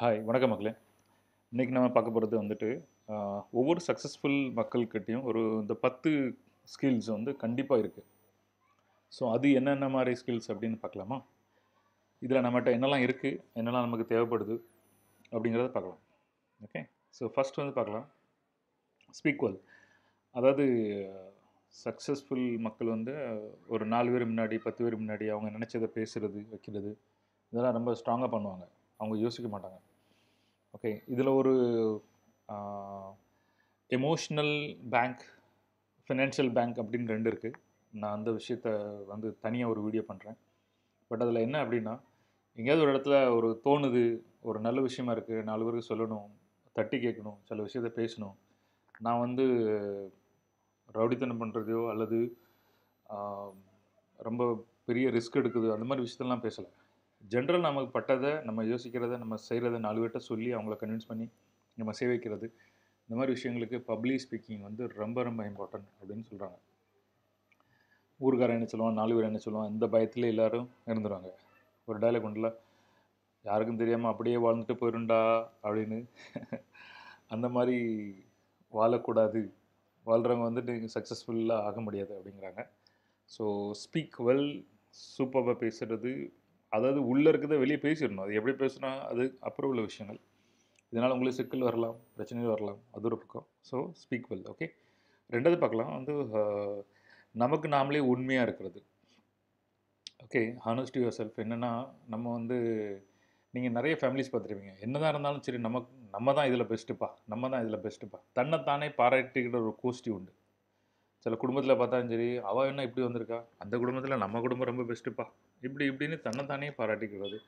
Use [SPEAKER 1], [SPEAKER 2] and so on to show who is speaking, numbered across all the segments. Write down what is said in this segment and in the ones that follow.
[SPEAKER 1] Hi வணக்கம் மக்களே. இன்றைக்கி நம்ம பார்க்க போகிறது வந்துட்டு ஒவ்வொரு சக்ஸஸ்ஃபுல் மக்கள்கிட்டையும் ஒரு இந்த பத்து ஸ்கில்ஸ் வந்து கண்டிப்பாக இருக்குது ஸோ அது என்னென்ன மாதிரி ஸ்கில்ஸ் அப்படின்னு பார்க்கலாமா? இதில் நம்மகிட்ட என்னெல்லாம் இருக்குது என்னெல்லாம் நமக்கு தேவைப்படுது அப்படிங்கிறத பார்க்கலாம். ஓகே ஸோ ஃபஸ்ட் வந்து பார்க்கலாம். ஸ்பீக்வல் அதாவது சக்ஸஸ்ஃபுல் மக்கள் வந்து ஒரு நாலு பேர் முன்னாடி பத்து பேர் முன்னாடி அவங்க நினச்சதை பேசுகிறது வைக்கிறது இதெல்லாம் ரொம்ப ஸ்ட்ராங்காக பண்ணுவாங்க. அவங்க யோசிக்க மாட்டாங்க. ஓகே இதில் ஒரு எமோஷ்னல் பேங்க் ஃபினான்ஷியல் பேங்க் அப்படின்னு ரெண்டு இருக்குது நான் அந்த விஷயத்த வந்து தனியாக ஒரு வீடியோ பண்ணுறேன் பட் அதில் என்ன அப்படின்னா எங்கேயாவது ஒரு இடத்துல ஒரு தோணுது ஒரு நல்ல விஷயமா இருக்குது நாலு பேருக்கு சொல்லணும் தட்டி கேட்கணும் சில விஷயத்த பேசணும். நான் வந்து ரவுடித்தனம் பண்ணுறதையோ அல்லது ரொம்ப பெரிய ரிஸ்க் எடுக்குது அந்த மாதிரி விஷயத்தெல்லாம் பேசலை. ஜென்ரல் நமக்கு பட்டதை நம்ம யோசிக்கிறத நம்ம செய்கிறத நாலு பேர்கிட்ட சொல்லி அவங்கள கன்வின்ஸ் பண்ணி நம்ம சேவைக்கிறது இந்த மாதிரி விஷயங்களுக்கு பப்ளிக் ஸ்பீக்கிங் வந்து ரொம்ப ரொம்ப இம்பார்ட்டன்ட் அப்படின்னு சொல்கிறாங்க ஊருக்காரன் என்ன சொல்லுவான் நாலு பேர் என்ன சொல்லுவான் இந்த பயத்தில் எல்லோரும் இருந்துருவாங்க. ஒரு டைலாக் ஒன்றில் யாருக்கும் தெரியாமல் அப்படியே வாழ்ந்துட்டு போயிருண்டா அப்படின்னு. அந்த மாதிரி வாழக்கூடாது. வாழ்கிறவங்க வந்துட்டு சக்ஸஸ்ஃபுல்லாக ஆக முடியாது அப்படிங்கிறாங்க. ஸோ ஸ்பீக் வெல் சூப்பராக பேசுகிறது அதாவது உள்ளே இருக்கிறத வெளியே பேசிடணும். அது எப்படி பேசுனா அது அப்புறம் உள்ள விஷயங்கள். இதனால் உங்களுக்கு சிக்கல் வரலாம் பிரச்சனைகள் வரலாம். அது ஒரு பக்கம். ஸோ ஸ்பீக் வெல் ஓகே ரெண்டாவது பார்க்கலாம். வந்து நமக்கு நாமளே உண்மையாக இருக்கிறது. ஓகே ஹானஸ்ட் யுவர் செல்ஃப் என்னென்னா நம்ம வந்து நீங்கள் நிறைய ஃபேமிலிஸ் பார்த்துருப்பீங்க. என்னதான் இருந்தாலும் சரி நமக்கு நம்ம தான் இதில் பெஸ்ட்டுப்பா நம்ம தான் இதில் பெஸ்ட்டுப்பா தன்னைத்தானே பாராட்டிக்கிற ஒரு கோஷ்டி உண்டு. சில குடும்பத்தில் பார்த்தாலும் சரி அவள் என்ன இப்படி வந்திருக்கா? அந்த குடும்பத்தில் நம்ம குடும்பம் ரொம்ப பெஸ்ட்டுப்பா இப்படி இப்படின்னு தன்னைத்தானே பாராட்டிக்கிறது.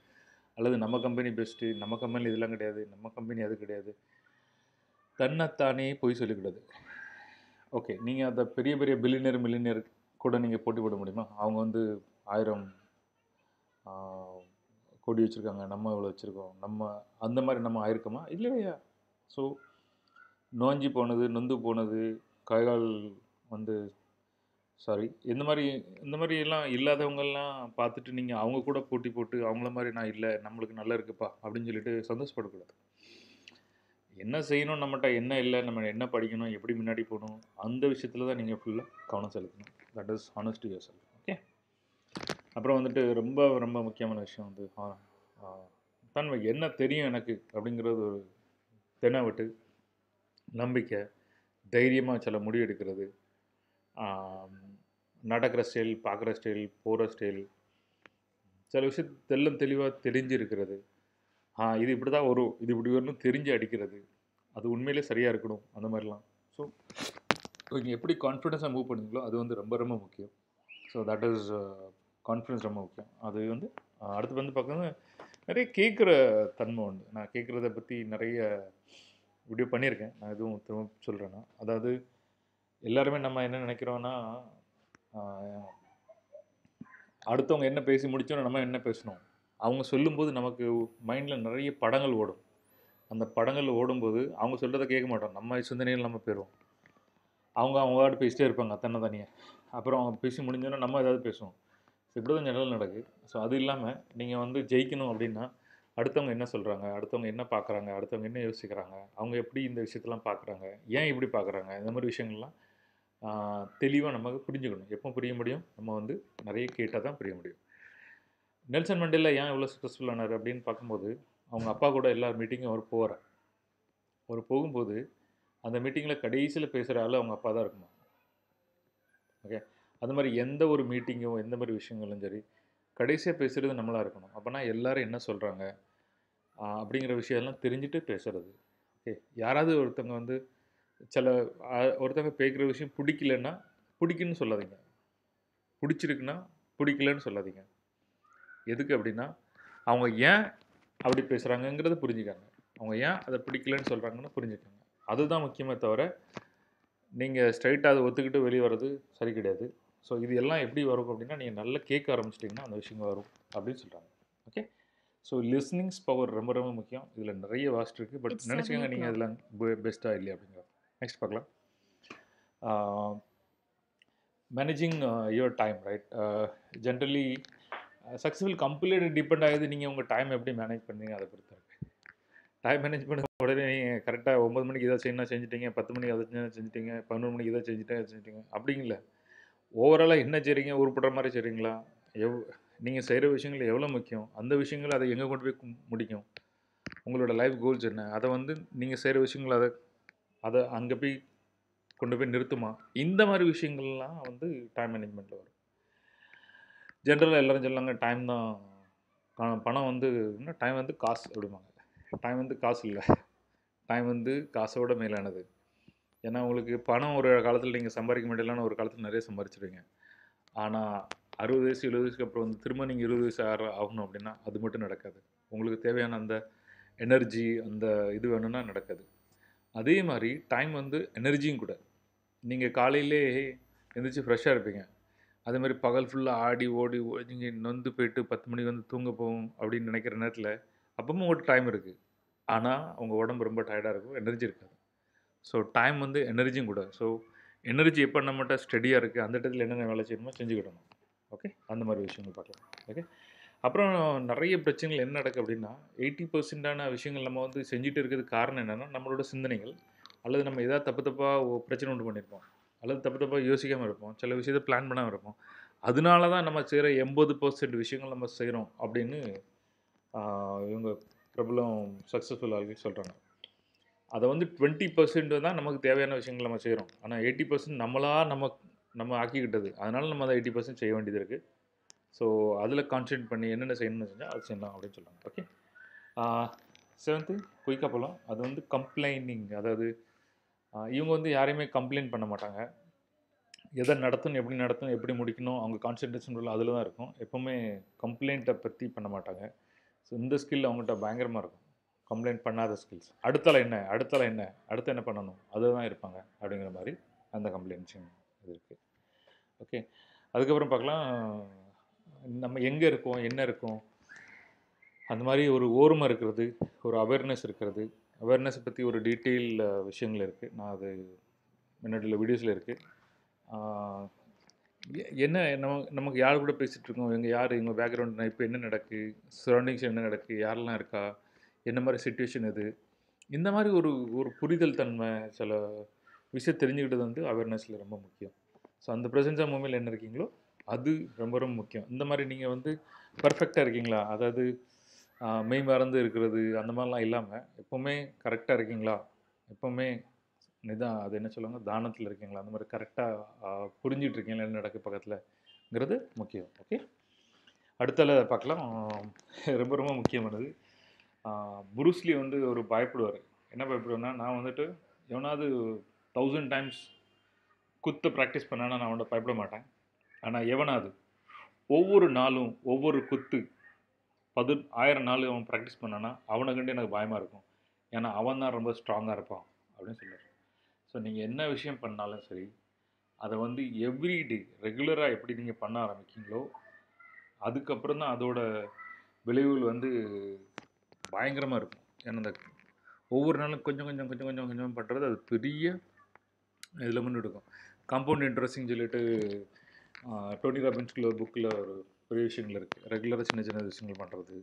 [SPEAKER 1] அல்லது நம்ம கம்பெனி பெஸ்ட்டு நம்ம கம்பெனியில் இதெல்லாம் கிடையாது நம்ம கம்பெனி அது கிடையாது. தன்னைத்தானே பொய் சொல்லிக்கிறது. ஓகே நீங்கள் அந்த பெரிய பெரிய பில்லினியர் மில்லினியர் கூட நீங்கள் போட்டி போட முடியுமா? அவங்க வந்து ஆயிரம் கொடி வச்சுருக்காங்க நம்ம இவ்வளோ வச்சுருக்கோம் நம்ம அந்த மாதிரி நம்ம ஆயிருக்கோமா? இல்லையா? ஸோ நோஞ்சி போனது நொந்து போனது கைகால் வந்து சாரி இந்த மாதிரி இந்த மாதிரி எல்லாம் இல்லாதவங்கெல்லாம் பார்த்துட்டு நீங்கள் அவங்க கூட போட்டி போட்டு அவங்கள மாதிரி நான் இல்லை நம்மளுக்கு நல்லா இருக்குப்பா அப்படின்னு சொல்லிட்டு சந்தோஷப்படக்கூடாது. என்ன செய்யணும் நம்மகிட்ட என்ன இல்லை நம்ம என்ன படிக்கணும் எப்படி முன்னாடி போகணும் அந்த விஷயத்தில் தான் நீங்கள் ஃபுல்லாக கவனம் செலுத்தணும். That is honest your self okay அப்புறம் வந்துட்டு ரொம்ப ரொம்ப முக்கியமான விஷயம் வந்து தன்மை. என்ன தெரியும் எனக்கு அப்படிங்கிறது ஒரு தெனாவட்டு நம்பிக்கை தைரியமாக சில முடிவு எடுக்கிறது நடக்கிற ஸ்டைல் பார்க்குற ஸ்டைல் போகிற ஸ்டைல் சில விஷயம் தெல்லம் தெளிவாக தெரிஞ்சு இருக்கிறது இது இப்படி தான் வரும். இது இப்படி வரணும் தெரிஞ்சு அடிக்கிறது. அது உண்மையிலே சரியாக இருக்கணும். அந்த மாதிரிலாம். ஸோ நீங்கள் எப்படி கான்ஃபிடென்ஸாக மூவ் பண்ணுங்களோ அது வந்து ரொம்ப ரொம்ப முக்கியம். ஸோ தட் இஸ் கான்ஃபிடன்ஸ் ரொம்ப முக்கியம். அது வந்து அடுத்து வந்து பார்க்கணும் நிறைய கேட்குற தன்மை உண்டு. நான் கேட்குறத பற்றி நிறைய வீடியோ பண்ணியிருக்கேன். நான் எதுவும் திரும்ப சொல்கிறேன்னா அதாவது எல்லாருமே நம்ம என்ன நினைக்கிறோன்னா அடுத்தவங்க என்ன பேசி முடிச்சோன்னு நம்ம என்ன பேசணும்? அவங்க சொல்லும்போது நமக்கு மைண்டில் நிறைய படங்கள் ஓடும். அந்த படங்கள் ஓடும்போது அவங்க சொல்கிறத கேட்க மாட்டோம். நம்ம சிந்தனையில் நம்ம போயிடுவோம். அவங்க அவங்க வாட்டு பேசிட்டே இருப்பாங்க தன்னை தனியாக அப்புறம் அவங்க பேசி முடிஞ்சோன்னா நம்ம ஏதாவது பேசுவோம். ஸோ இப்படி தான் நிழல் நடக்குது. ஸோ அது இல்லாமல் நீங்கள் வந்து ஜெயிக்கணும் அப்படின்னா அடுத்தவங்க என்ன சொல்கிறாங்க அடுத்தவங்க என்ன பார்க்குறாங்க அடுத்தவங்க என்ன யோசிக்கிறாங்க? அவங்க எப்படி இந்த விஷயத்தெல்லாம் பார்க்குறாங்க ஏன் இப்படி பார்க்குறாங்க இந்த மாதிரி விஷயங்கள்லாம் தெளிவாக நமக்கு புரிஞ்சுக்கணும். எப்போ புரிய முடியும்? நம்ம வந்து நிறைய கேட்டால் தான் புரிய முடியும். நெல்சன் மண்டேலா ஏன் இவ்வளோ சக்ஸஸ்ஃபுல் ஆனார் அப்படின்னு பார்க்கும்போது அவங்க அப்பா கூட எல்லா மீட்டிங்கும் அவர் போகிறார் அவர் போகும்போது அந்த மீட்டிங்கில் கடைசியில் பேசுகிற ஆள் அவங்க அப்பா தான் இருக்குமா? ஓகே? அது மாதிரி எந்த ஒரு மீட்டிங்கும் எந்த மாதிரி விஷயங்களும் சரி கடைசியாக பேசுகிறது நம்மளாக இருக்கணும். அப்போனா எல்லோரும் என்ன சொல்கிறாங்க அப்படிங்கிற விஷயம்லாம் தெரிஞ்சுட்டு பேசுகிறது ஓகே? யாராவது ஒருத்தவங்க வந்து சில ஒருத்தவங்க பேசுகிற விஷயம் பிடிக்கலன்னா பிடிக்குன்னு சொல்லாதீங்க. பிடிச்சிருக்குன்னா பிடிக்கலன்னு சொல்லாதீங்க. எதுக்கு அப்படின்னா அவங்க ஏன் அப்படி பேசுகிறாங்கங்கிறத புரிஞ்சுக்காங்க. அவங்க ஏன் அதை பிடிக்கலன்னு சொல்கிறாங்கன்னு புரிஞ்சுக்காங்க. அதுதான் முக்கியமே தவிர நீங்கள் ஸ்ட்ரைட்டாக அதை ஒத்துக்கிட்டு வெளியே வர்றது சரி கிடையாது. ஸோ இது எல்லாம் எப்படி வரும் அப்படின்னா நீங்கள் நல்லா கேட்க ஆரம்பிச்சிட்டிங்கன்னா அந்த விஷயங்கள் வரும் அப்படின்னு சொல்கிறாங்க ஓகே? ஸோ லிஸ்னிங்ஸ் பவர் ரொம்ப ரொம்ப முக்கியம். இதில் நிறைய வாஸ்ட் இருக்குது பட் நினச்சிக்கோங்க நீங்கள் அதில் பெஸ்ட்டாக இல்லையா அப்படிங்கிறது நெக்ஸ்ட் பார்க்கலாம். Managing your time right generally successful complete depend ஆகுது. நீங்கள் உங்கள் டைம் எப்படி மேனேஜ் பண்ணுறீங்க அதை பொறுத்து டைம் டைம் மேனேஜ்மெண்ட் உடனே நீங்கள் கரெக்டாக ஒம்பது மணிக்கு இதை செய்யணும் செஞ்சுட்டீங்க பத்து மணிக்கு அதை செஞ்சு செஞ்சுட்டீங்க பன்னெண்டு மணிக்கு இதை செஞ்சுட்டேன் செஞ்சுட்டீங்க. அப்படிங்கள ஓவராலாக என்ன செய்கிறீங்க உருப்படுற மாதிரி செய்கிறீங்களா எவ் நீங்கள் செய்கிற விஷயங்கள் எவ்வளோ முக்கியம்? அந்த விஷயங்கள் அதை எங்கே கொண்டு போய் முடிக்கும்? உங்களோட லைஃப் கோல்ஸ் என்ன? அதை வந்து நீங்கள் செய்கிற விஷயங்கள் அதை அதை அங்கே போய் கொண்டு போய் நிறுத்துமா? இந்த மாதிரி விஷயங்கள்லாம் வந்து டைம் மேனேஜ்மெண்ட்டில் வரும். ஜென்ரலாக எல்லோரும் சொல்லாங்க டைம் தான் பணம் பணம் வந்து என்ன? டைம் வந்து காசு அப்படிம்பாங்க. டைம் வந்து காசு இல்லை. டைம் வந்து காசோட மேலானது. ஏன்னா உங்களுக்கு பணம் ஒரு காலத்தில் நீங்கள் சம்பாதிக்க முடியலன்னு ஒரு காலத்தில் நிறைய சம்பாரிச்சிருவீங்க ஆனால் அறுபது வயசு எழுபது வயசுக்கு அப்புறம் வந்து திரும்ப நீங்கள் இருபது வயசு ஆற ஆகணும் அப்படின்னா அது மட்டும் நடக்காது. உங்களுக்கு தேவையான அந்த எனர்ஜி அந்த இது வேணும்னா நடக்காது. அதே மாதிரி டைம் வந்து எனர்ஜியும் கூட. நீங்கள் காலையிலே எந்திரிச்சு ஃப்ரெஷ்ஷாக இருப்பீங்க. அதே மாதிரி பகல் ஃபுல்லாக ஆடி ஓடி நீங்கள் நொந்து போயிட்டு பத்து மணிக்கு வந்து தூங்க போவோம் அப்படின்னு நினைக்கிற நேரத்தில் அப்பவும் உங்களுக்கு டைம் இருக்குது ஆனால் உங்கள் உடம்பு ரொம்ப டயர்டாக இருக்கும். எனர்ஜி இருக்காது. ஸோ டைம் வந்து எனர்ஜியும் கூட. ஸோ எனர்ஜி எப்போ நம்மகிட்ட ஸ்டடியாக இருக்குது அந்த இடத்துல என்னென்ன வேலை செய்யணுமோ செஞ்சுக்கிடணும். ஓகே அந்த மாதிரி விஷயங்கள் பார்க்கலாம். ஓகே அப்புறம் நிறைய பிரச்சனைகள் என்ன நடக்கு அப்படின்னா எயிட்டி பர்சன்டான விஷயங்கள் நம்ம வந்து செஞ்சுட்டு இருக்கிறதுக்கு காரணம் என்னென்னா நம்மளோட சிந்தனைகள். அல்லது நம்ம ஏதாவது தப்பு தப்பாக பிரச்சனை உண்டு பண்ணியிருப்போம் அல்லது தப்பு தப்பாக யோசிக்காமல் இருப்போம். சில விஷயத்தை பிளான் பண்ணாமல் இருப்போம். அதனால தான் நம்ம செய்கிற எண்பது பர்சன்ட் விஷயங்கள் நம்ம செய்கிறோம் அப்படின்னு இவங்க பிரபலம் சக்ஸஸ்ஃபுல் ஆகி சொல்கிறாங்க அதை வந்து டுவெண்ட்டி பர்சன்ட் தான் நமக்கு தேவையான விஷயங்கள் நம்ம செய்கிறோம் ஆனால் எயிட்டி பர்சன்ட் நம்மளாக நம்ம நம்ம ஆக்கிக்கிட்டது. அதனால் நம்ம அதை எயிட்டி பர்சன்ட் செய்ய வேண்டியது இருக்குது ஸோ அதில் கான்சன்ட்ரேட் பண்ணி என்னென்ன செய்யணும்னு செஞ்சால் அது செய்யலாம் அப்படின்னு சொல்லுவாங்க. ஓகே செவன்த்து குயிக்காக போகலாம் அது வந்து கம்ப்ளைனிங் அதாவது இவங்க வந்து யாரையுமே கம்ப்ளைண்ட் பண்ண மாட்டாங்க. எதை நடத்தணும் எப்படி நடத்தணும் எப்படி முடிக்கணும் அவங்க கான்சன்ட்ரேஷன் உள்ள அதில் தான் இருக்கும். எப்போவுமே கம்ப்ளைண்ட்டை பற்றி பண்ண மாட்டாங்க. ஸோ இந்த ஸ்கில் அவங்ககிட்ட பயங்கரமாக இருக்கும். கம்ப்ளைண்ட் பண்ணாத ஸ்கில்ஸ் அடுத்தல என்ன? அடுத்தல என்ன? அடுத்து என்ன பண்ணணும்? அதில் தான் இருப்பாங்க அப்படிங்கிற மாதிரி அந்த கம்ப்ளைண்ட்ஸும் இது இருக்குது ஓகே அதுக்கப்புறம் பார்க்கலாம். நம்ம எங்கே இருக்கோம் என்ன இருக்கோம்? அந்த மாதிரி ஒரு ஓர்மை இருக்கிறது ஒரு அவேர்னஸ் இருக்கிறது. அவேர்னஸை பற்றி ஒரு டீட்டெயில் விஷயங்கள் இருக்குது நான் அது முன்னாடி வீடியோஸில் இருக்குது என்ன நம்ம நமக்கு யார் கூட பேசிகிட்டு இருக்கோம்? எங்கள் யார்? எங்கள் பேக்ரவுண்ட் இப்போ என்ன நடக்கு? சரௌண்டிங்ஸ் என்ன நடக்கு? யாரெல்லாம் இருக்கா? என்ன மாதிரி சுச்சுவேஷன் இது? இந்த மாதிரி ஒரு ஒரு புரிதல் தன்மை சில விஷயம் தெரிஞ்சுக்கிட்டது வந்து அவேர்னஸில் ரொம்ப முக்கியம். ஸோ அந்த ப்ரெசன்ஸ் ஆஃப் என்ன இருக்கீங்களோ அது ரொம்ப ரொம்ப முக்கியம். இந்த மாதிரி நீங்கள் வந்து பர்ஃபெக்டாக இருக்கீங்களா? அதாவது மெய் மறந்து இருக்கிறது அந்த மாதிரிலாம் இல்லாமல் எப்போவுமே கரெக்டாக இருக்கீங்களா? எப்போவுமே நிதான் அது என்ன சொல்லுவாங்க? தானத்தில் இருக்கீங்களா? அந்த மாதிரி கரெக்டாக புரிஞ்சிட்டு இருக்கீங்களா? என்ன நடக்கு பக்கத்தில்ங்கிறது முக்கியம். ஓகே அடுத்தால பார்க்கலாம். ரொம்ப ரொம்ப முக்கியமானது. புருஸ்லி வந்து ஒரு பயப்படுவார். என்ன பயப்படுவேன்னா நான் வந்துட்டு எவனாவது தௌசண்ட் டைம்ஸ் குத்து ப்ராக்டிஸ் பண்ணானா நான் அவன்கிட்ட பயப்பட மாட்டேன். ஆனால் எவனாது ஒவ்வொரு நாளும் ஒவ்வொரு குத்து. பது ஆயிரம் நாள் அவன் ப்ராக்டிஸ் பண்ணானா அவனை கண்டு எனக்கு பயமாக இருக்கும். ஏன்னா அவன் தான் ரொம்ப ஸ்ட்ராங்காக இருப்பான் அப்படின்னு சொல்லுவார் ஸோ நீங்கள் என்ன விஷயம் பண்ணாலும் சரி அதை வந்து எவ்ரிடே ரெகுலராக எப்படி நீங்கள் பண்ண ஆரம்பிக்கீங்களோ அதுக்கப்புறம் தான் அதோட விளைவுகள் வந்து பயங்கரமாக இருக்கும். ஏன்னா அந்த ஒவ்வொரு நாளும் கொஞ்சம் கொஞ்சம் கொஞ்சம் கொஞ்சம் கொஞ்சம் பண்ணுறது அது பெரிய இதில் முன்னெடுக்கும். காம்பவுண்ட் இன்ட்ரெஸ்டிங் சொல்லிட்டு டோனி ராபின்ஸ்குள்ள புக்கில் ஒரு பெரிய விஷயங்கள் இருக்குது ரெகுலராக சின்ன சின்ன விஷயங்கள் பண்ணுறது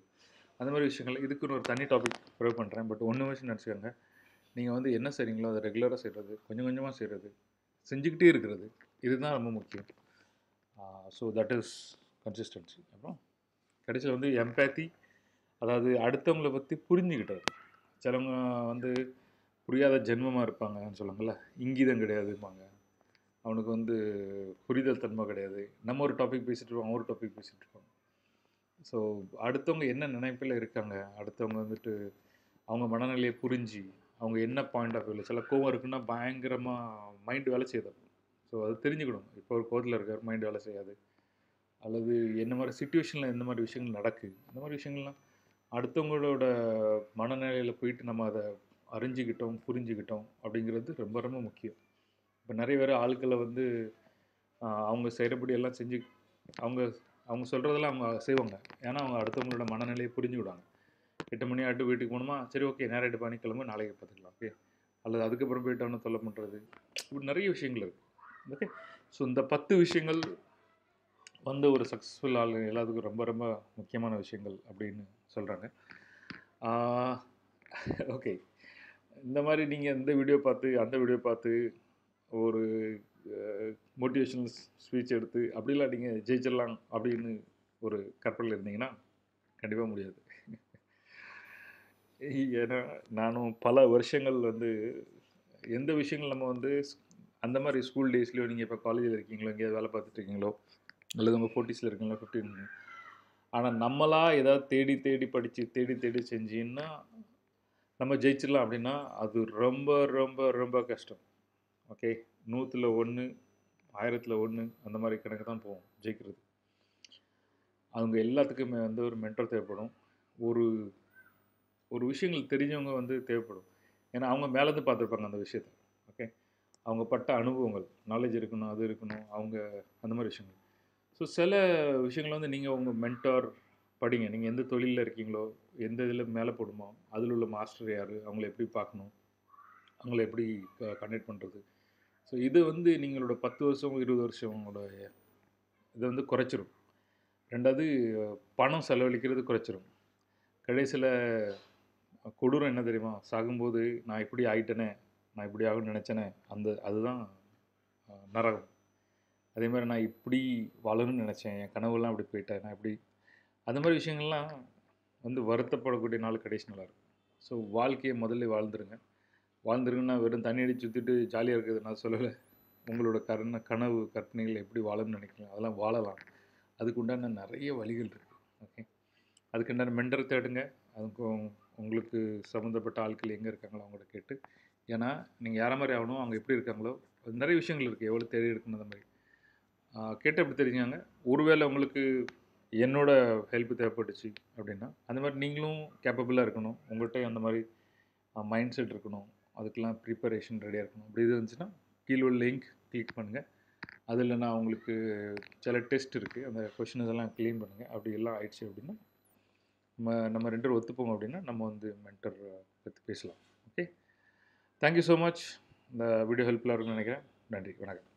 [SPEAKER 1] அந்த மாதிரி விஷயங்கள். இதுக்குன்னு ஒரு தனி டாபிக் ப்ரொவைட் பண்ணுறேன் பட் ஒன்று விஷயம் நினச்சிக்கோங்க நீங்கள் வந்து என்ன செய்கிறீங்களோ அதை ரெகுலராக செய்கிறது கொஞ்சம் கொஞ்சமாக செய்கிறது செஞ்சுக்கிட்டே இருக்கிறது. இதுதான் ரொம்ப முக்கியம். ஸோ தட் இஸ் கன்சிஸ்டன்சி அப்புறம் கடைசியில் வந்து எம்பேத்தி அதாவது அடுத்தவங்கள பற்றி புரிஞ்சுக்கிட்டது. சிலவங்க வந்து புரியாத ஜென்மமாக இருப்பாங்கன்னு சொல்லுவாங்கள்ல இங்கீதம் கிடையாதுப்பாங்க அவனுக்கு வந்து புரிதல் தன்மை கிடையாது. நம்ம ஒரு டாபிக் பேசிகிட்டு இருப்போம் அவன் ஒரு டாபிக் பேசிகிட்டு இருக்கோம். ஸோ அடுத்தவங்க என்ன நினைப்பில் இருக்காங்க? அடுத்தவங்க வந்துட்டு அவங்க மனநிலையை புரிஞ்சு அவங்க என்ன பாயிண்ட் ஆஃப் வியூவில் சில கோவம் இருக்குன்னா பயங்கரமாக மைண்டு வேலை செய்யாது ஸோ அது தெரிஞ்சுக்கணும். இப்போ ஒரு கோவத்தில் இருக்கார் மைண்டு வேலை செய்யாது. அல்லது என்ன மாதிரி சுச்சுவேஷனில் எந்த மாதிரி விஷயங்கள் நடக்கு. இந்த மாதிரி விஷயங்கள்லாம் அடுத்தவங்களோட மனநிலையில் போயிட்டு நம்ம அதை அறிஞ்சிக்கிட்டோம் புரிஞ்சுக்கிட்டோம் அப்படிங்கிறது ரொம்ப ரொம்ப முக்கியம். இப்போ நிறைய பேர் ஆட்களை வந்து அவங்க செய்கிறபடி எல்லாம் செஞ்சு அவங்க அவங்க சொல்கிறதெல்லாம் அவங்க செய்வாங்க. ஏன்னா அவங்க அடுத்தவங்களோட மனநிலையை புரிஞ்சு விடுவாங்க. எட்டு மணி ஆட்டு வீட்டுக்கு போகணுமா சரி ஓகே நேரம் எட்டு மணி கிளம்பு நாளைக்கு பார்த்துக்கலாம் ஓகே. அல்லது அதுக்கப்புறம் போயிட்டு தொல்லை பண்ணுறது இப்படி நிறைய விஷயங்கள் இருக்குது ஓகே? ஸோ இந்த பத்து விஷயங்கள் வந்து ஒரு சக்ஸஸ்ஃபுல் ஆள் எல்லாத்துக்கும் ரொம்ப ரொம்ப முக்கியமான விஷயங்கள் அப்படின்னு சொல்கிறாங்க ஓகே. இந்த மாதிரி நீங்கள் இந்த வீடியோ பார்த்து அந்த வீடியோ பார்த்து ஒரு மோட்டிவேஷனல் ஸ்பீச் எடுத்து அப்படிலாம் நீங்கள் ஜெயிச்சிடலாம் அப்படின்னு ஒரு கற்பனையில் இருந்தீங்கன்னா கண்டிப்பாக முடியாது. ஏன்னா நானும் பல வருஷங்கள் வந்து எந்த விஷயங்கள் நம்ம வந்து அந்த மாதிரி ஸ்கூல் டேஸ்லையோ நீங்கள் இப்போ காலேஜில் இருக்கீங்களோ எங்கேயாவது வேலை பார்த்துட்டு இருக்கீங்களோ அல்லது உங்கள் ஃபோர்ட்டிஸில் இருக்கீங்களோ ஃபிஃப்டின் ஆனால் நம்மளாக ஏதாவது தேடி தேடி படித்து தேடி தேடி செஞ்சீங்கன்னா நம்ம ஜெயிச்சிடலாம் அப்படின்னா அது ரொம்ப ரொம்ப ரொம்ப கஷ்டம். ஓகே நூற்றில் ஒன்று ஆயிரத்தில் ஒன்று அந்த மாதிரி கணக்கு தான் போகும் ஜெயிக்கிறது. அவங்க எல்லாத்துக்குமே வந்து ஒரு மென்டர் தேவைப்படும். ஒரு ஒரு விஷயங்கள் தெரிஞ்சவங்க வந்து தேவைப்படும். ஏன்னா அவங்க மேலேருந்து பார்த்துருப்பாங்க அந்த விஷயத்த. ஓகே அவங்க பட்ட அனுபவங்கள் நாலேஜ் இருக்கணும் அது இருக்கணும் அவங்க அந்த மாதிரி விஷயங்கள். ஸோ சில விஷயங்கள் வந்து நீங்கள் உங்கள் மென்டார் படிங்க. நீங்கள் எந்த தொழிலில் இருக்கீங்களோ எந்த இதில் மேலே போடுமோ அதில் உள்ள மாஸ்டர் யார்? அவங்கள எப்படி பார்க்கணும்? அவங்கள எப்படி கண்டக்ட் பண்ணுறது ஸோ இது வந்து நீங்களோட பத்து வருஷம் இருபது வருஷம் உங்களோட இதை வந்து குறைச்சிரும். ரெண்டாவது பணம் செலவழிக்கிறது குறைச்சிரும். கடைசியில் கொடூரம் என்ன தெரியுமா? சாகும்போது நான் இப்படி ஆயிட்டேனே நான் இப்படி ஆகும்னு நினச்சேனே அந்த அதுதான் நரகம். அதே மாதிரி நான் இப்படி வாழணும்னு நினச்சேன். என் கனவுலாம் இப்படி போயிட்டேன். நான் இப்படி அந்த மாதிரி விஷயங்கள்லாம் வந்து வருத்தப்படக்கூடிய நாள் கடைசி நல்லாயிருக்கும் ஸோ வாழ்க்கையை முதல்ல வாழ்ந்துருங்க. வாழ்ந்துருக்குன்னா வெறும் தண்ணி அடிச்சு சுற்றிட்டு ஜாலியாக இருக்குது நான் சொல்லலை. உங்களோட கரண கனவு கற்பனைகள் எப்படி வாழணும்னு நினைக்கலாம் அதெல்லாம் வாழலாம். அதுக்கு உண்டான நிறைய வழிகள் இருக்குது ஓகே அதுக்கு என்ன மெண்டர் தேடுங்க. அதுக்கும் உங்களுக்கு சம்மந்தப்பட்ட ஆட்கள் எங்கே இருக்காங்களோ அவங்கள்ட்ட கேட்டு. ஏன்னா நீங்கள் யார மாதிரி ஆகணும் அவங்க எப்படி இருக்காங்களோ நிறைய விஷயங்கள் இருக்குது எவ்வளோ தேடி எடுக்கணும் அந்த மாதிரி. கேட்டு எப்படி தெரிஞ்சாங்க ஒருவேளை உங்களுக்கு என்னோட ஹெல்ப் தேவைப்பட்டுச்சு அப்படின்னா அந்த மாதிரி நீங்களும் கேப்பபிளாக இருக்கணும். உங்கள்கிட்ட அந்த மாதிரி மைண்ட் செட் இருக்கணும். அதுக்கெல்லாம் ப்ரிப்பரேஷன் ரெடியாக இருக்கணும். அப்படி இது இருந்துச்சுன்னா கீழே உள்ள லிங்க் கிளிக் பண்ணுங்கள் அதில் நான் உங்களுக்கு சில டெஸ்ட் இருக்குது அந்த கொஷின் எல்லாம் க்ளீன் பண்ணுங்கள் அப்படி எல்லாம் ஆயிடுச்சு அப்படின்னா நம்ம நம்ம ரெண்டு பேரும் ஒத்துப்போம் அப்படின்னா நம்ம வந்து மென்டர் பற்றி பேசலாம். Okay thank you so much இந்த வீடியோ ஹெல்ப்ஃபுல்லாக இருக்கும்னு நினைக்கிறேன். நன்றி. வணக்கம்.